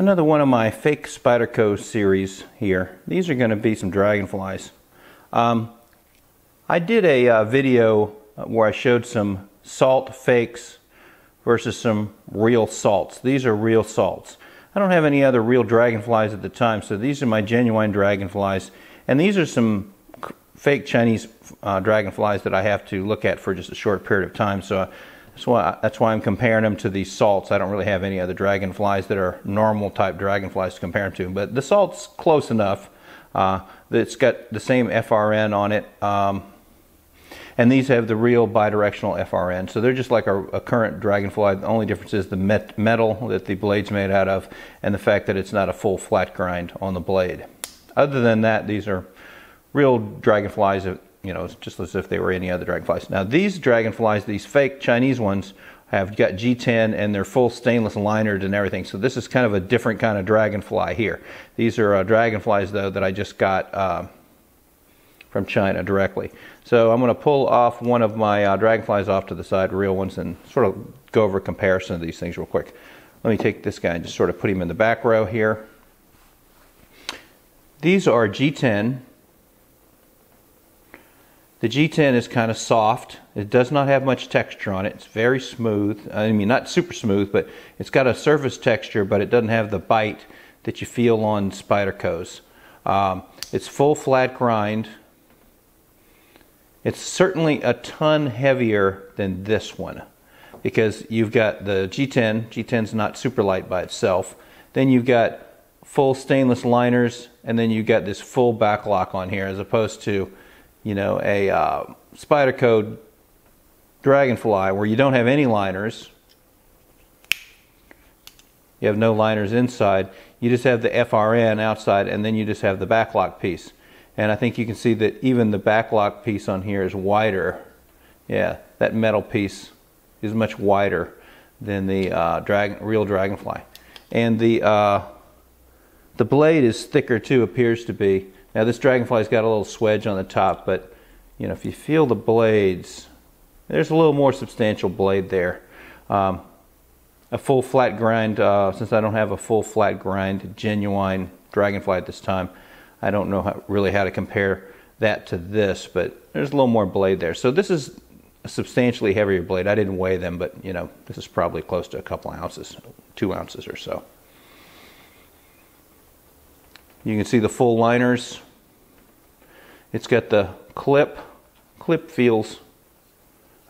Another one of my fake Spyderco series here. These are going to be some dragonflies. Um, I did a uh, video where I showed some salt fakes versus some real salts. These are real salts. I don't have any other real dragonflies at the time, so these are my genuine dragonflies. And these are some fake Chinese uh, dragonflies that I have to look at for just a short period of time. So that's why, that's why I'm comparing them to these salts. I don't really have any other dragonflies that are normal type dragonflies to compare them to. But the salt's close enough. Uh, it's got the same FRN on it. Um, and these have the real bidirectional FRN. So they're just like a, a current Dragonfly. The only difference is the met metal that the blade's made out of and the fact that it's not a full flat grind on the blade. Other than that, these are real Dragonflies, you know, just as if they were any other Dragonflies. Now these Dragonflies, these fake Chinese ones, have got G10 and they're full stainless linered and everything. So this is kind of a different kind of Dragonfly here. These are uh, Dragonflies though that I just got uh, from China directly. So I'm going to pull off one of my uh, dragonflies off to the side, real ones, and sort of go over a comparison of these things real quick. Let me take this guy and just sort of put him in the back row here. These are G10. The G10 is kind of soft. It does not have much texture on it. It's very smooth. I mean, not super smooth, but it's got a surface texture, but it doesn't have the bite that you feel on Spydercos. Um, it's full flat grind. It's certainly a ton heavier than this one because you've got the G10. G10's not super light by itself. Then you've got full stainless liners, and then you've got this full back lock on here as opposed to, you know, a uh, Spyderco Dragonfly where you don't have any liners. You have no liners inside. You just have the FRN outside, and then you just have the back lock piece. And I think you can see that even the backlock piece on here is wider. Yeah, that metal piece is much wider than the uh, real dragonfly. And the, uh, the blade is thicker too, appears to be. Now this dragonfly's got a little swedge on the top, but you know, if you feel the blades, there's a little more substantial blade there. Um, a full flat grind, uh, since I don't have a full flat grind genuine dragonfly at this time, I don't know how, really how to compare that to this, but there's a little more blade there. So this is a substantially heavier blade. I didn't weigh them, but you know, this is probably close to a couple ounces, two ounces or so. You can see the full liners. It's got the clip. Clip feels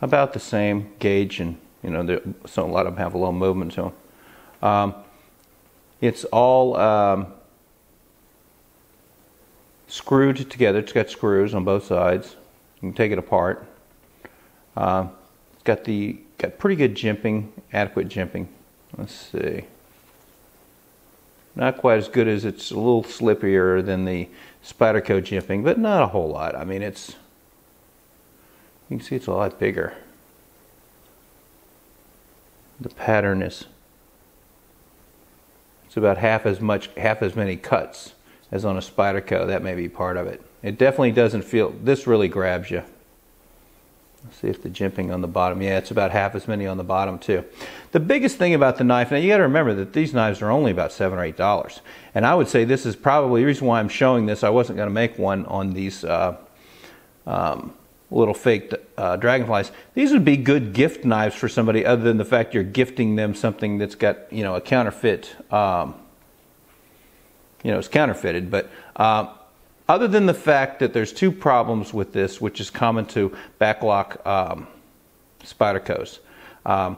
about the same gauge, and you know, so a lot of them have a little movement to them. Um, it's all um, screwed together. It's got screws on both sides. You can take it apart. Uh, it's got the got pretty good jimping, adequate jimping. Let's see. Not quite as good as it's a little slippier than the Spyderco jimping, but not a whole lot. I mean, it's you can see it's a lot bigger. The pattern is it's about half as much, half as many cuts as on a Spyderco. That may be part of it. It definitely doesn't feel, this really grabs you. Let's see if the jimping on the bottom, yeah, it's about half as many on the bottom too. The biggest thing about the knife, now you got to remember that these knives are only about seven or eight dollars. And I would say this is probably the reason why I'm showing this. I wasn't going to make one on these uh, um, little fake uh, dragonflies. These would be good gift knives for somebody other than the fact you're gifting them something that's got, you know, a counterfeit um, you know, it's counterfeited. But uh, other than the fact that there's two problems with this, which is common to backlock um, Spydercos. Um,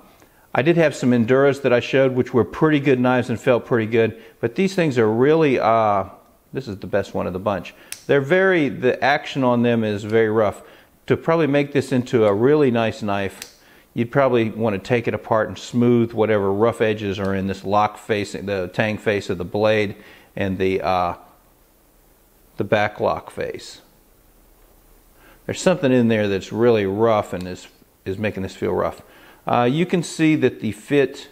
I did have some Enduras that I showed, which were pretty good knives and felt pretty good. But these things are really, uh, this is the best one of the bunch. They're very, the action on them is very rough. To probably make this into a really nice knife, you'd probably want to take it apart and smooth whatever rough edges are in this lock facing, the tang face of the blade and the, uh, the back lock face. There's something in there that's really rough and is, is making this feel rough. Uh, you can see that the fit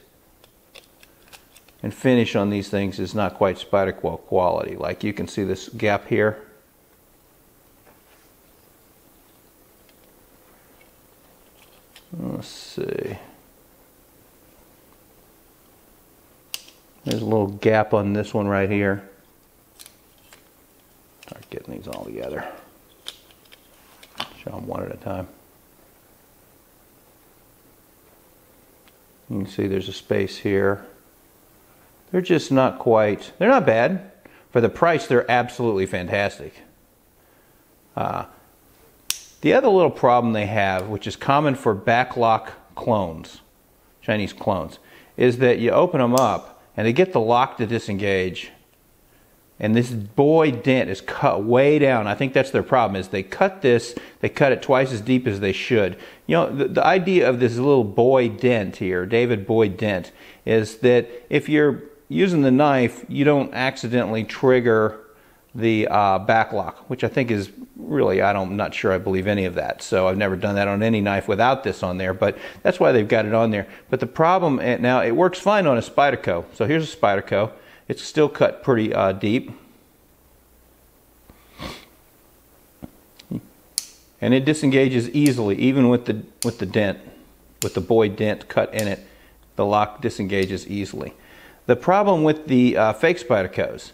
and finish on these things is not quite Spyderco quality. Like you can see this gap here. Let's see. There's a little gap on this one right here. Start getting these all together. Time. You can see there's a space here. They're just not quite, they're not bad. For the price, they're absolutely fantastic. Uh, the other little problem they have, which is common for backlock clones, Chinese clones, is that you open them up and they get the lock to disengage and this Boye dent is cut way down. I think that's their problem is they cut this, they cut it twice as deep as they should. You know, the, the idea of this little Boye dent here, David Boye dent, is that if you're using the knife, you don't accidentally trigger the uh, backlock, which I think is really, I don't, I'm not sure I believe any of that. So I've never done that on any knife without this on there, but that's why they've got it on there. But the problem, eh, now it works fine on a Spyderco. So here's a Spyderco. It's still cut pretty uh, deep. And it disengages easily, even with the, with the dent, with the Boye dent cut in it, the lock disengages easily. The problem with the uh, fake Spydercos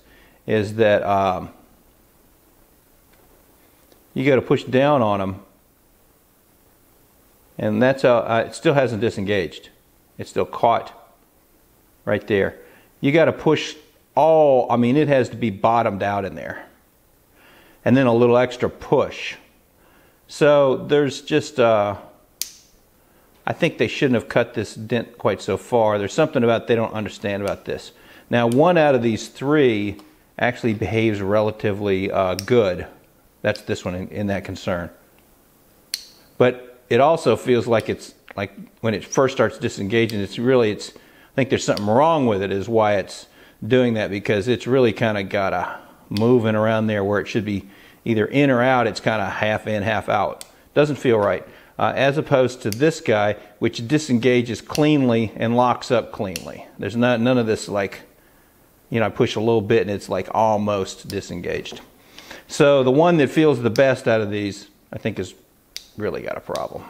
is that um, you got to push down on them, and that's how uh, it still hasn't disengaged. It's still caught right there. You got to push all, I mean, it has to be bottomed out in there. And then a little extra push. So there's just, uh, I think they shouldn't have cut this dent quite so far. There's something about they don't understand about this. Now, one out of these three actually behaves relatively uh, good. That's this one in, in that concern. But it also feels like it's like when it first starts disengaging, it's really, it's, I think there's something wrong with it is why it's doing that because it's really kind of got a moving around there where it should be either in or out. It's kind of half in, half out. Doesn't feel right. Uh, as opposed to this guy, which disengages cleanly and locks up cleanly. There's not, none of this like, you know, I push a little bit and it's like almost disengaged. So the one that feels the best out of these, I think, has really got a problem.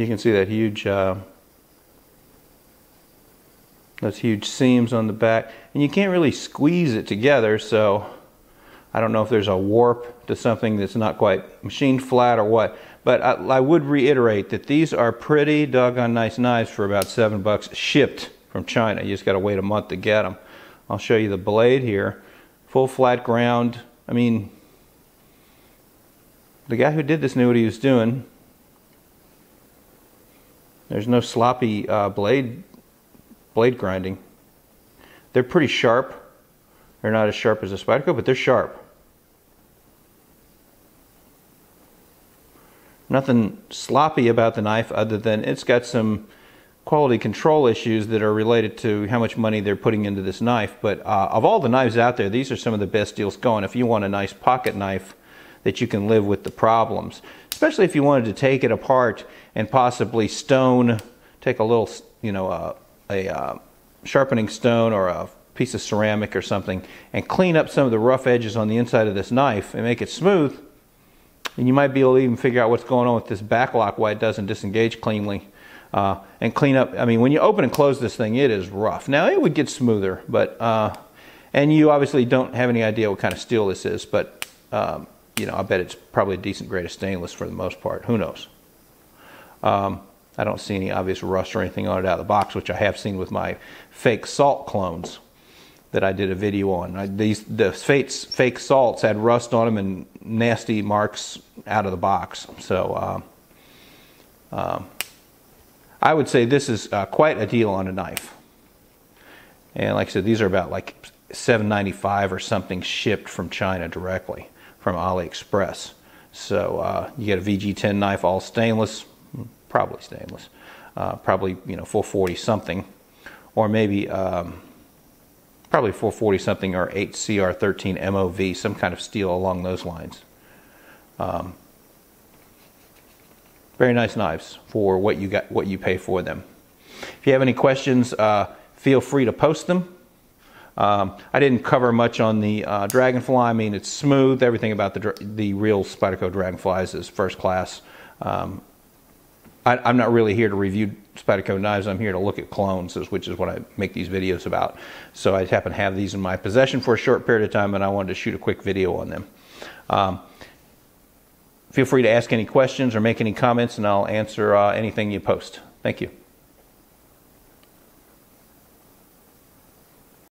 You can see that huge, uh, those huge seams on the back. And you can't really squeeze it together, so I don't know if there's a warp to something that's not quite machined flat or what. But I, I would reiterate that these are pretty doggone nice knives for about seven bucks shipped from China. You just got to wait a month to get them. I'll show you the blade here. Full flat ground. I mean, the guy who did this knew what he was doing. There's no sloppy uh, blade blade grinding. They're pretty sharp. They're not as sharp as a Spyderco, but they're sharp. Nothing sloppy about the knife other than it's got some quality control issues that are related to how much money they're putting into this knife. But uh, of all the knives out there, these are some of the best deals going. If you want a nice pocket knife that you can live with the problems, especially if you wanted to take it apart and possibly stone, take a little, you know, a uh, sharpening stone or a piece of ceramic or something and clean up some of the rough edges on the inside of this knife and make it smooth. And you might be able to even figure out what's going on with this back lock, why it doesn't disengage cleanly. Uh, and clean up, I mean, when you open and close this thing, it is rough. Now, it would get smoother, but, uh, and you obviously don't have any idea what kind of steel this is, but um, you know, I bet it's probably a decent grade of stainless for the most part. Who knows? Um, I don't see any obvious rust or anything on it out of the box, which I have seen with my fake salt clones that I did a video on. I, these the fake, fake salts had rust on them and nasty marks out of the box. So uh, uh, I would say this is uh, quite a deal on a knife. And like I said, these are about like 7.95 or something shipped from China directly from AliExpress. So uh, you get a VG10 knife, all stainless, probably stainless, uh, probably you know 440 something, or maybe um, probably 440 something or 8CR13 MOV, some kind of steel along those lines. Um, very nice knives for what you got, what you pay for them. If you have any questions, uh, feel free to post them. Um, I didn't cover much on the uh, Dragonfly. I mean, it's smooth. Everything about the the real Spyderco Dragonflies is first class. Um, I, am not really here to review Spyderco knives. I'm here to look at clones, which is what I make these videos about. So I happen to have these in my possession for a short period of time, and I wanted to shoot a quick video on them. Um, feel free to ask any questions or make any comments, and I'll answer uh, anything you post. Thank you.